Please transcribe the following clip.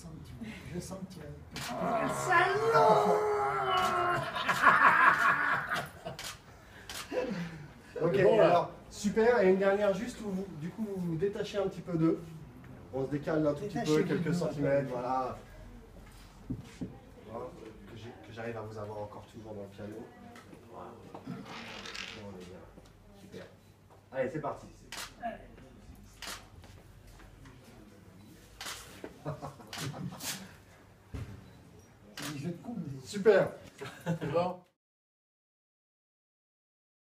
Je sens que tu, je sens que tu Ok, Bon, alors, super. Et une dernière juste où vous, du coup, vous vous détachez un petit peu d'eux. On se décale un tout petit peu, quelques centimètres, voilà. Voilà, Que j'arrive à vous avoir encore toujours dans le piano. Voilà. Bon, on est bien. Super. Allez, c'est parti. C'est Super. C'est bon